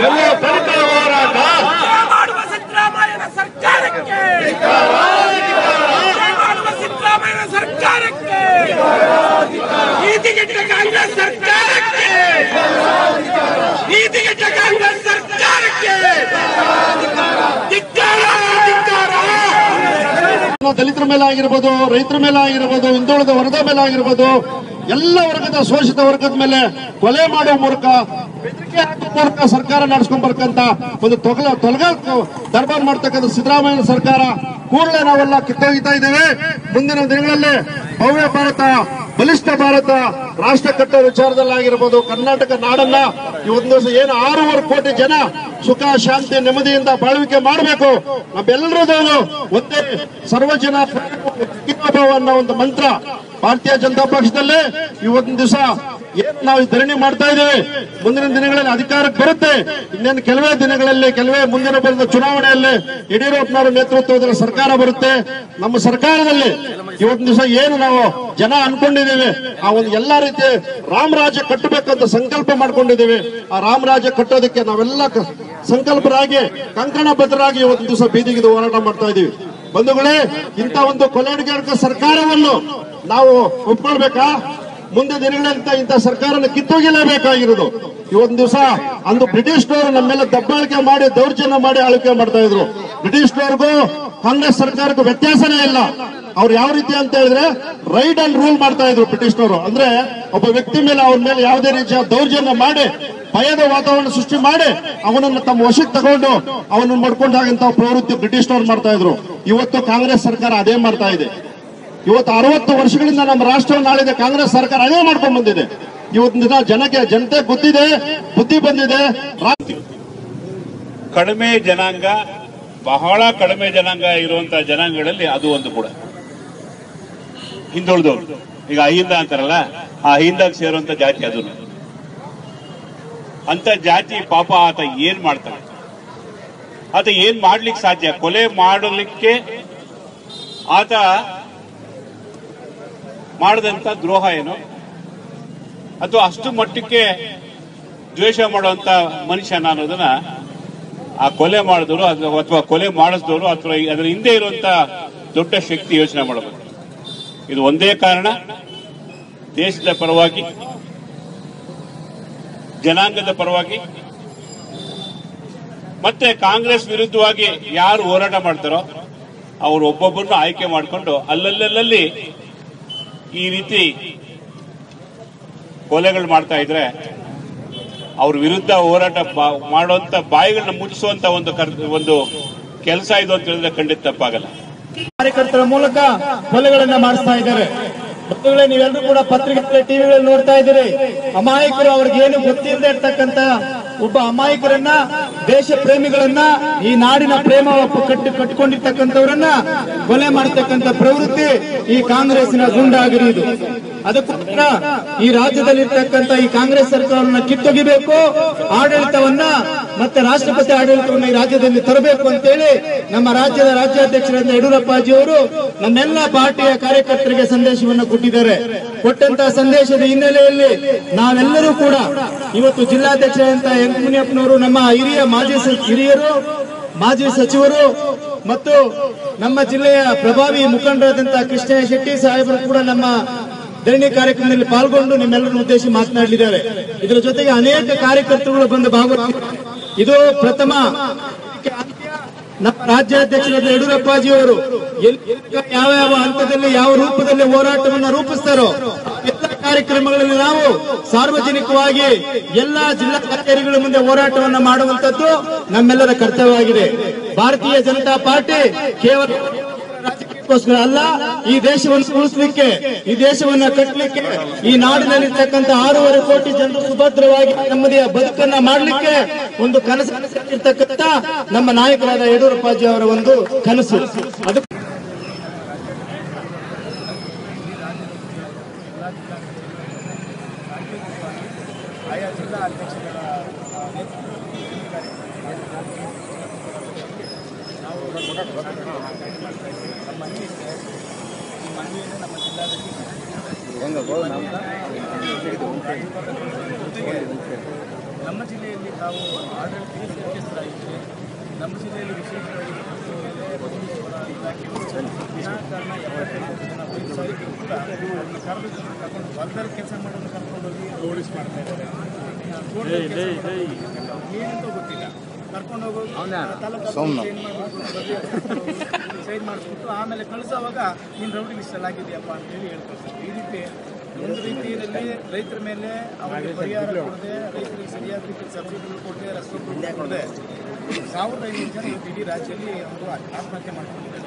ಎಲ್ಲ ತನಿಖಾ ಹೋರಾಟ ಮಾಡುವ ಸಿದ್ದರಾಮಯ್ಯನ ಸರ್ಕಾರಕ್ಕೆ ಮಾಡುವ ಸಿದ್ದರಾಮಯ್ಯನ ಸರ್ಕಾರಕ್ಕೆ ನೀತಿಗೆಟ್ಟ ಕಾಂಗ್ರೆಸ್ ಸರ್ಕಾರಕ್ಕೆ ನೀತಿಗೆಟ್ಟ ಕಾಂಗ್ರೆಸ್ ಸರ್ಕಾರಕ್ಕೆ ಧಿಕ್ಕಾರ ಧಿಕ್ಕಾರ ದಲಿತರ ಮೇಲೆ ಆಗಿರ್ಬೋದು, ರೈತರ ಮೇಲೆ ಆಗಿರ್ಬೋದು, ಹಿಂದುಳಿದ ವರ್ಗದ ಮೇಲೆ ಆಗಿರ್ಬೋದು, ಎಲ್ಲ ವರ್ಗದ ಶೋಷಿತ ವರ್ಗದ ಮೇಲೆ ಕೊಲೆ ಮಾಡುವ ಮೂಲಕ, ಬೆದರಿಕೆ ಹಾಕುವ ಮೂಲಕ ಸರ್ಕಾರ ನಡೆಸ್ಕೊಂಡ್ ಬರ್ಕಂತ ಒಂದು ತೊಗಲ ತೊಲಗ ದರ್ಬಾರ್ ಮಾಡ್ತಕ್ಕಂಥ ಸಿದ್ದರಾಮಯ್ಯ ಸರ್ಕಾರ ಕೂಡಲೇ ನಾವೆಲ್ಲ ಕಿತ್ತೊಗಿತಾ ಇದ್ದೇವೆ. ಮುಂದಿನ ದಿನಗಳಲ್ಲಿ ಭವ್ಯ ಭಾರತ, ಬಲಿಷ್ಠ ಭಾರತ, ರಾಷ್ಟ್ರ ಕಟ್ಟೋ ವಿಚಾರದಲ್ಲಾಗಿರ್ಬೋದು, ಕರ್ನಾಟಕ ನಾಡನ್ನ ಇವತ್ತು ದಿವಸ ಏನು ಆರೂವರೆ ಕೋಟಿ ಜನ ಸುಖ, ಶಾಂತಿ, ನೆಮ್ಮದಿಯಿಂದ ಬಾಳ್ವಿಕೆ ಮಾಡಬೇಕು. ನಮ್ಮೆಲ್ಲರದು ಒಂದೇ ಸರ್ವಜನ ಅನ್ನೋ ಒಂದು ಮಂತ್ರ. ಭಾರತೀಯ ಜನತಾ ಪಕ್ಷದಲ್ಲಿ ಇವತ್ತಿನ ದಿವಸ ಏನು ನಾವು ಈ ಧರಣಿ ಮಾಡ್ತಾ ಇದ್ದೀವಿ? ಮುಂದಿನ ದಿನಗಳಲ್ಲಿ ಅಧಿಕಾರಕ್ಕೆ ಬರುತ್ತೆ. ಇನ್ನೇನು ಕೆಲವೇ ದಿನಗಳಲ್ಲಿ, ಕೆಲವೇ ಮುಂದಿನ ಬರೆದ ಚುನಾವಣೆಯಲ್ಲಿ ಯಡಿಯೂರಪ್ಪನವರ ನೇತೃತ್ವದಲ್ಲಿ ಸರ್ಕಾರ ಬರುತ್ತೆ. ನಮ್ಮ ಸರ್ಕಾರದಲ್ಲಿ ಇವತ್ತಿನ ದಿವಸ ಏನು ನಾವು ಜನ ಅನ್ಕೊಂಡಿದ್ದೀವಿ? ಆ ಒಂದು ಎಲ್ಲಾ ರೀತಿ ರಾಮರಾಜ್ಯ ಕಟ್ಟಬೇಕಂತ ಸಂಕಲ್ಪ ಮಾಡ್ಕೊಂಡಿದ್ದೀವಿ. ಆ ರಾಮರಾಜ್ಯ ಕಟ್ಟೋದಕ್ಕೆ ನಾವೆಲ್ಲ ಸಂಕಲ್ಪರಾಗಿ ಕಂಕಣಬದ್ಧರಾಗಿ ಒಂದು ದಿವಸ ಬೀದಿಗೆ ಹೋರಾಟ ಮಾಡ್ತಾ ಇದೀವಿ ಬಂಧುಗಳೇ, ಇಂಥ ಒಂದು ಕೊಲೆಗಡಕ ಸರ್ಕಾರವನ್ನು ನಾವು ಒಪ್ಕೊಳ್ಬೇಕಾ? ಮುಂದೆ ದಿನಗಳಂತ ಇಂಥ ಸರ್ಕಾರನ ಕಿತ್ತೋಗಿಲೇಬೇಕಾಗಿರೋದು ಇವತ್ತು ದಿವಸ ಅಂದು ಬ್ರಿಟಿಷ್ನವರು ನಮ್ಮೆಲ್ಲ ದಬ್ಬಾಳಿಕೆ ಮಾಡಿ, ದೌರ್ಜನ್ಯ ಮಾಡಿ ಆಳ್ವಿಕೆ ಮಾಡ್ತಾ ಇದ್ರು. ಬ್ರಿಟಿಷ್ನವ್ರಿಗೂ ಕಾಂಗ್ರೆಸ್ ಸರ್ಕಾರಕ್ಕೂ ವ್ಯತ್ಯಾಸನೇ ಇಲ್ಲ. ಅವ್ರು ಯಾವ ರೀತಿ ಅಂತ ಹೇಳಿದ್ರೆ ರೈಟ್ ಅಂಡ್ ರೂಲ್ ಮಾಡ್ತಾ ಇದ್ರು ಬ್ರಿಟಿಷ್ನವರು. ಅಂದ್ರೆ ಒಬ್ಬ ವ್ಯಕ್ತಿ ಮೇಲೆ ಅವ್ರ ಮೇಲೆ ಯಾವುದೇ ರೀತಿಯ ದೌರ್ಜನ್ಯ ಮಾಡಿ ಭಯದ ವಾತಾವರಣ ಸೃಷ್ಟಿ ಮಾಡಿ ಅವನನ್ನು ತಮ್ಮ ವಶಕ್ಕೆ ತಗೊಂಡು ಅವನನ್ನು ಮಾಡ್ಕೊಂಡಾಗಂತ ಪ್ರವೃತ್ತಿ ಬ್ರಿಟಿಷ್ನವ್ರು ಮಾಡ್ತಾ ಇದ್ರು. ಇವತ್ತು ಕಾಂಗ್ರೆಸ್ ಸರ್ಕಾರ ಅದೇ ಮಾಡ್ತಾ ಇದೆ. ಇವತ್ತು ಅರವತ್ತು ವರ್ಷಗಳಿಂದ ನಮ್ಮ ರಾಷ್ಟ್ರವನ್ನು ಆಳಿದ ಕಾಂಗ್ರೆಸ್ ಸರ್ಕಾರ ಅದೇ ಮಾಡ್ಕೊಂಡ್ ಬಂದಿದೆ. ಇವತ್ತಿನ ಜನಕ್ಕೆ, ಜನತೆ ಗೊತ್ತಿದೆ, ಬುದ್ಧಿ ಬಂದಿದೆ. ಕಡಿಮೆ ಜನಾಂಗ, ಬಹಳ ಕಡಿಮೆ ಜನಾಂಗ ಇರುವಂತಹ ಜನಾಂಗಗಳಲ್ಲಿ ಅದು ಒಂದು ಕೂಡ. ಹಿಂದುಳಿದವರು. ಈಗ ಅಹಿಂದ ಅಂತಾರಲ್ಲ, ಆ ಅಹಿಂದಾಗ ಸೇರುವಂತ ಜಾತಿ ಅದು ಅಂತ ಜಾತಿ ಪಾಪ ಆತ ಏನ್ ಮಾಡ್ತಾನೆ? ಆತ ಏನ್ ಮಾಡ್ಲಿಕ್ಕೆ ಸಾಧ್ಯ? ಕೊಲೆ ಮಾಡಲಿಕ್ಕೆ ಆತ ಮಾಡದಂತ ದ್ರೋಹ ಏನು? ಅಥವಾ ಅಷ್ಟು ಮಟ್ಟಕ್ಕೆ ದ್ವೇಷ ಮಾಡುವಂತ ಮನುಷ್ಯನ ಅನ್ನೋದನ್ನ ಆ ಕೊಲೆ ಮಾಡಿದವರು ಅಥವಾ ಕೊಲೆ ಮಾಡಿಸಿದವರು ಅಥವಾ ಅದರ ಹಿಂದೆ ಇರುವಂತ ದೊಡ್ಡ ಶಕ್ತಿ ಯೋಚನೆ ಮಾಡಬೇಕು. ಇದು ಒಂದೇ ಕಾರಣ. ದೇಶದ ಪರವಾಗಿ ಜನಾಂಗದ ಪರವಾಗಿ ಮತ್ತೆ ಕಾಂಗ್ರೆಸ್ ವಿರುದ್ಧವಾಗಿ ಯಾರು ಹೋರಾಟ ಮಾಡ್ತಾರೋ ಅವರು ಒಬ್ಬೊಬ್ಬರನ್ನು ಆಯ್ಕೆ ಮಾಡಿಕೊಂಡು ಅಲ್ಲಲ್ಲಲ್ಲಿ ಈ ರೀತಿ ಕೊಲೆಗಳು ಮಾಡ್ತಾ ಇದ್ರೆ ಅವ್ರ ವಿರುದ್ಧ ಹೋರಾಟ ಮಾಡುವಂತ ಬಾಯಿಗಳನ್ನ ಮುಚ್ಚಿಸುವಂತ ಒಂದು ಒಂದು ಕೆಲಸ ಇದು ಅಂತ ಹೇಳಿದ್ರೆ ಖಂಡಿತ ತಪ್ಪಾಗಲ್ಲ. ಕಾರ್ಯಕರ್ತರ ಮೂಲಕ ಕೊಲೆಗಳನ್ನ ಮಾಡಿಸ್ತಾ ಇದ್ದಾರೆ. ಬಂಧುಗಳೇ, ನೀವೆಲ್ಲರೂ ಕೂಡ ಪತ್ರಿಕೆ ಟಿವಿಗಳಲ್ಲಿ ನೋಡ್ತಾ ಇದ್ದೀರಿ. ಅಮಾಯಕರು ಅವ್ರಿಗೆ ಏನು ಗೊತ್ತಿಲ್ಲದೆ ಇರ್ತಕ್ಕಂತ ಒಬ್ಬ ಅಮಾಯಕರನ್ನ, ದೇಶ ಪ್ರೇಮಿಗಳನ್ನ, ಈ ನಾಡಿನ ಪ್ರೇಮ ಕಟ್ಟಿ ಕಟ್ಟಿಕೊಂಡಿರ್ತಕ್ಕಂಥವ್ರನ್ನ ಕೊಲೆ ಮಾಡತಕ್ಕಂತ ಪ್ರವೃತ್ತಿ ಈ ಕಾಂಗ್ರೆಸ್ನ ಗುಂಡಾಗಿರುವುದು ಅದಕ್ಕೋಸ್ಕರ ಈ ರಾಜ್ಯದಲ್ಲಿರ್ತಕ್ಕಂಥ ಈ ಕಾಂಗ್ರೆಸ್ ಸರ್ಕಾರವನ್ನ ಕಿತ್ತೊಗಿಬೇಕು. ಆಡಳಿತವನ್ನ ಮತ್ತೆ ರಾಷ್ಟ್ರಪತಿ ಆಡಳಿತವನ್ನ ಈ ರಾಜ್ಯದಲ್ಲಿ ತರಬೇಕು ಅಂತೇಳಿ ನಮ್ಮ ರಾಜ್ಯದ ರಾಜ್ಯಾಧ್ಯಕ್ಷರಾದ ಯಡಿಯೂರಪ್ಪಾಜಿ ಅವರು ನಮ್ಮೆಲ್ಲ ಪಾರ್ಟಿಯ ಕಾರ್ಯಕರ್ತರಿಗೆ ಸಂದೇಶವನ್ನು ಕೊಟ್ಟಿದ್ದಾರೆ. ಕೊಟ್ಟಂತ ಸಂದೇಶದ ಹಿನ್ನೆಲೆಯಲ್ಲಿ ನಾವೆಲ್ಲರೂ ಕೂಡ ಇವತ್ತು ಜಿಲ್ಲಾಧ್ಯಕ್ಷರಾದಂತಹ ಎಂ ಮುನಿಯಪ್ಪನವರು, ನಮ್ಮ ಹಿರಿಯ ಮಾಜಿ ಹಿರಿಯರು, ಮಾಜಿ ಸಚಿವರು ಮತ್ತು ನಮ್ಮ ಜಿಲ್ಲೆಯ ಪ್ರಭಾವಿ ಮುಖಂಡರಾದಂತಹ ಕೃಷ್ಣ ಶೆಟ್ಟಿ ಸಾಹೇಬರು ಕೂಡ ನಮ್ಮ ಧರಣಿ ಕಾರ್ಯಕ್ರಮದಲ್ಲಿ ಪಾಲ್ಗೊಂಡು ನಿಮ್ಮೆಲ್ಲರನ್ನು ಉದ್ದೇಶಿಸಿ ಮಾತನಾಡಲಿದ್ದಾರೆ ಇದರ ಜೊತೆಗೆ ಅನೇಕ ಕಾರ್ಯಕರ್ತರುಗಳು ಬಂದು ಭಾಗವಹಿಸಿ ಇದು ಪ್ರಥಮ ನಮ್ಮ ರಾಜ್ಯಾಧ್ಯಕ್ಷರಾದ ಯಡಿಯೂರಪ್ಪಾಜಿ ಅವರು ಯಾವ ಯಾವ ಹಂತದಲ್ಲಿ ಯಾವ ರೂಪದಲ್ಲಿ ಹೋರಾಟವನ್ನು ರೂಪಿಸ್ತಾರೋ ಎಲ್ಲ ಕಾರ್ಯಕ್ರಮಗಳಲ್ಲಿ ನಾವು ಸಾರ್ವಜನಿಕವಾಗಿ ಎಲ್ಲಾ ಜಿಲ್ಲಾ ಕಚೇರಿಗಳ ಮುಂದೆ ಹೋರಾಟವನ್ನ ಮಾಡುವಂತದ್ದು ನಮ್ಮೆಲ್ಲರ ಕರ್ತವ್ಯವಾಗಿದೆ. ಭಾರತೀಯ ಜನತಾ ಪಾರ್ಟಿ ಕೇವಲ ಅದಕ್ಕೋಸ್ಕರ ಅಲ್ಲ, ಈ ದೇಶವನ್ನು ಉಳಿಸಲಿಕ್ಕೆ, ಈ ದೇಶವನ್ನ ಕಟ್ಟಲಿಕ್ಕೆ ಈ ನಾಡಿನಲ್ಲಿರ್ತಕ್ಕಂಥ ಆರೂವರೆ ಕೋಟಿ ಜನರು ಸುಭದ್ರವಾಗಿ ನೆಮ್ಮದಿಯ ಬದುಕನ್ನ ಮಾಡಲಿಕ್ಕೆ ಒಂದು ಕನಸು ಇರ್ತಕ್ಕಂಥ ನಮ್ಮ ನಾಯಕರಾದ ಯಡಿಯೂರಪ್ಪಾಜಿ ಅವರ ಒಂದು ಕನಸು. ಅದು ಆಯಾ ಜಿಲ್ಲಾ ನಮ್ಮ ನಮ್ಮ ನಮ್ಮ ಜಿಲ್ಲೆಯಲ್ಲಿ ತಾವು ಆಡಳಿತ ಮುಖ್ಯಸ್ಥರಾಗಿದ್ದರೆ ನಮ್ಮ ಜಿಲ್ಲೆಯಲ್ಲಿ ವಿಶೇಷವಾಗಿ ವಿನಾಕಾರಣ ಎಪ್ಪತ್ತೈದು ಕರೆದು ಕರ್ಕೊಂಡು ಹೊಲದಲ್ಲಿ ಕೆಲಸ ಮಾಡೋದು ಕರ್ಕೊಂಡು ಹೋಗಿ ನೋಟಿಸ್ ಮಾಡ್ತಾ ಇದ್ದಾರೆ. ಏನಂತ ಗೊತ್ತಿಲ್ಲ. ಕರ್ಕೊಂಡು ಹೋಗೋದು ತಾಲೂಕು ಸೈನ್ ಮಾಡಿಸ್ಬಿಟ್ಟು ಆಮೇಲೆ ಕಳಿಸೋವಾಗ ನೀನು ರೌಡಿ ಲಿಸ್ಟಲ್ಲಿ ಆಗಿದೆಯಪ್ಪ ಅಂತೇಳಿ ಹೇಳ್ಕೊಳ್ತಾರೆ ಈ ರೀತಿ ಒಂದು ರೀತಿಯಲ್ಲಿ ರೈತರ ಮೇಲೆ ಅವರಿಗೆ ಪರಿಹಾರ ಕೊಡದೆ ರೈತರಿಗೆ ಸರಿಯಾದ ರೀತಿ ಸಬ್ಸಿಡಿಗಳು ಕೊಡದೆ ರಸಗೊಬ್ಬರ ಕೊಡದೆ ಸಾವಿರದ ಐನೂರು ಜನ ಇಡೀ ರಾಜ್ಯದಲ್ಲಿ ಅವರು ಆತ್ಮಹತ್ಯೆ ಮಾಡ್ಕೊಂಡಿದ್ದಾರೆ.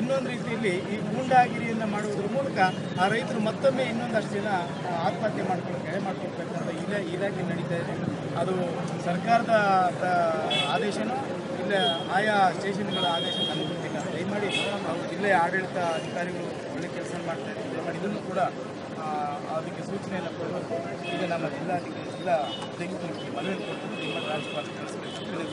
ಇನ್ನೊಂದು ರೀತಿಯಲ್ಲಿ ಈ ಗೂಂಡಾಗಿರಿಯನ್ನು ಮಾಡುವುದರ ಮೂಲಕ ಆ ರೈತರು ಮತ್ತೊಮ್ಮೆ ಇನ್ನೊಂದಷ್ಟು ಜನ ಆತ್ಮಹತ್ಯೆ ಮಾಡ್ಕೊಂಡು ಎಡೆ ಮಾಡ್ಕೊಳ್ಬೇಕಂತ ಇಲಾ ಇಲಾಖೆ ನಡೀತಾ ಇದೆ. ಅದು ಸರ್ಕಾರದ ಆದೇಶನೋ ಇಲ್ಲ ಆಯಾ ಸ್ಟೇಷನ್ಗಳ ಆದೇಶ ನನಗೆ ಗೊತ್ತಿಲ್ಲ ದಯಮಾಡಿ ನಾವು ಜಿಲ್ಲೆಯ ಆಡಳಿತ ಅಧಿಕಾರಿಗಳು ಒಳ್ಳೆ ಕೆಲಸ ಮಾಡ್ತಾ ಇದ್ದಾರೆ ದಯಮಾಡಿ ಇದನ್ನು ಕೂಡ ಅದಕ್ಕೆ ಸೂಚನೆಯನ್ನು ಕೊಡಬೇಕು ಈಗ ನಮ್ಮ ಜಿಲ್ಲಾಧಿಕಾರಿ, ಜಿಲ್ಲಾ ಅಧ್ಯಕ್ಷರಿಗೆ ಮನವಿ ಕೊಟ್ಟು ದಯಮಾಡಿ ರಾಜ್ಯಪಾಲ ವಿನಂತಿಸುತ್ತೇನೆ.